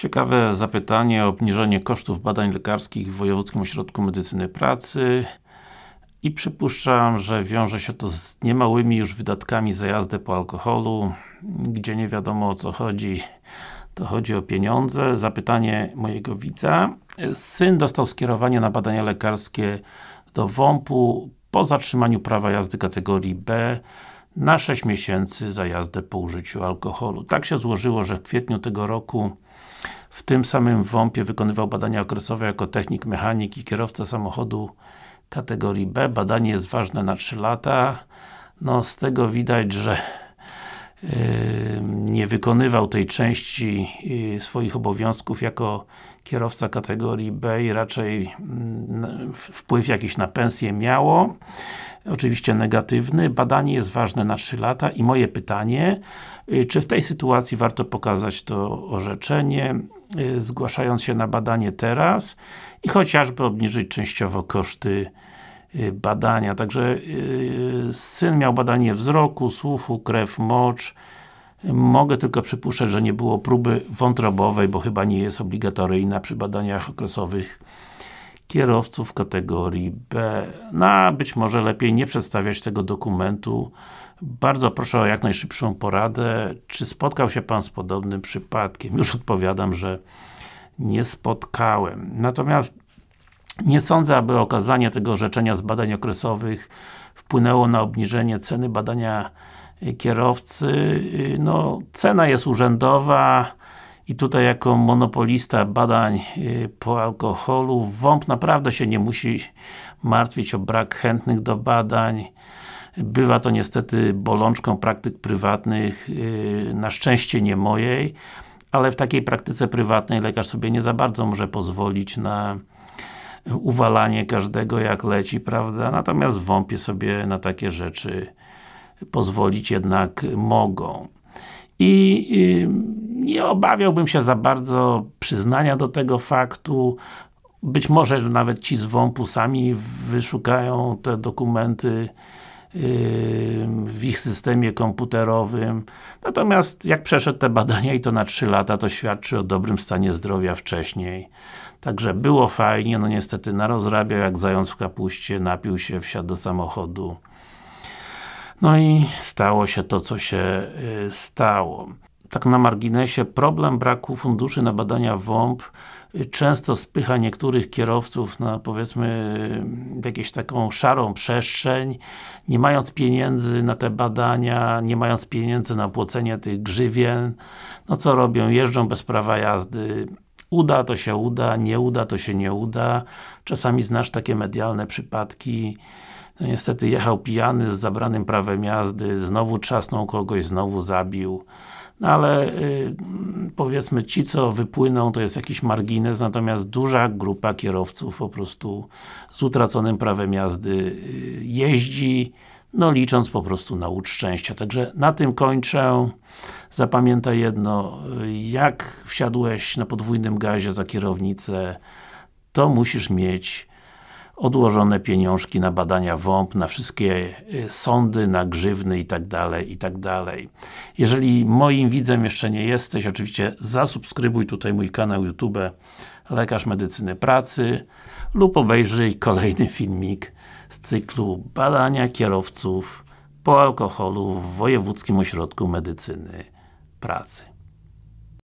Ciekawe zapytanie o obniżenie kosztów badań lekarskich w Wojewódzkim Ośrodku Medycyny Pracy i przypuszczam, że wiąże się to z niemałymi już wydatkami za jazdę po alkoholu, gdzie nie wiadomo o co chodzi to chodzi o pieniądze. Zapytanie mojego widza. Syn dostał skierowanie na badania lekarskie do WOMP-u po zatrzymaniu prawa jazdy kategorii B na 6 miesięcy za jazdę po użyciu alkoholu. Tak się złożyło, że w kwietniu tego roku w tym samym WOMP-ie wykonywał badania okresowe jako technik mechanik i kierowca samochodu kategorii B. Badanie jest ważne na 3 lata. No z tego widać, że yy, nie wykonywał tej części yy, swoich obowiązków jako kierowca kategorii B i raczej mm, wpływ jakiś na pensję miało oczywiście negatywny, badanie jest ważne na 3 lata i moje pytanie, y, czy w tej sytuacji warto pokazać to orzeczenie, zgłaszając się na badanie teraz i chociażby obniżyć częściowo koszty y, badania. Także syn miał badanie wzroku, słuchu, krew, mocz. Mogę tylko przypuszczać, że nie było próby wątrobowej, bo chyba nie jest obligatoryjna przy badaniach okresowych kierowców kategorii B. No, być może lepiej nie przedstawiać tego dokumentu. Bardzo proszę o jak najszybszą poradę. Czy spotkał się Pan z podobnym przypadkiem? Już odpowiadam, że nie spotkałem. Natomiast nie sądzę, aby okazanie tego orzeczenia z badań okresowych wpłynęło na obniżenie ceny badania kierowcy. No, cena jest urzędowa, i tutaj jako monopolista badań y, po alkoholu, WOMP naprawdę się nie musi martwić o brak chętnych do badań. Bywa to niestety bolączką praktyk prywatnych, y, na szczęście nie mojej, ale w takiej praktyce prywatnej lekarz sobie nie za bardzo może pozwolić na uwalanie każdego jak leci, prawda? Natomiast w WOMP-ie sobie na takie rzeczy pozwolić jednak mogą. I nie obawiałbym się za bardzo przyznania do tego faktu. Być może nawet ci z WOMP-u sami wyszukają te dokumenty w ich systemie komputerowym. Natomiast jak przeszedł te badania i to na 3 lata, to świadczy o dobrym stanie zdrowia wcześniej. Także było fajnie, no niestety narozrabiał jak zając w kapuście, napił się, wsiadł do samochodu. No i stało się to, co się y, stało tak na marginesie, problem braku funduszy na badania WOMP y, często spycha niektórych kierowców na powiedzmy jakąś taką szarą przestrzeń, nie mając pieniędzy na te badania, nie mając pieniędzy na płacenie tych grzywien, no co robią? Jeżdżą bez prawa jazdy, uda to się uda, nie uda to się nie uda. Czasami znasz takie medialne przypadki, no niestety jechał pijany z zabranym prawem jazdy, znowu trzasnął kogoś, znowu zabił. No ale y, powiedzmy ci, co wypłyną, to jest jakiś margines, natomiast duża grupa kierowców po prostu z utraconym prawem jazdy y, jeździ, no licząc po prostu na łód szczęścia. Także na tym kończę. Zapamiętaj jedno, jak wsiadłeś na podwójnym gazie za kierownicę, to musisz mieć odłożone pieniążki na badania WOMP, na wszystkie y, sądy, na grzywny i tak dalej, i tak. Jeżeli moim widzem jeszcze nie jesteś, oczywiście zasubskrybuj tutaj mój kanał YouTube Lekarz Medycyny Pracy lub obejrzyj kolejny filmik z cyklu badania kierowców po alkoholu w Wojewódzkim Ośrodku Medycyny Pracy.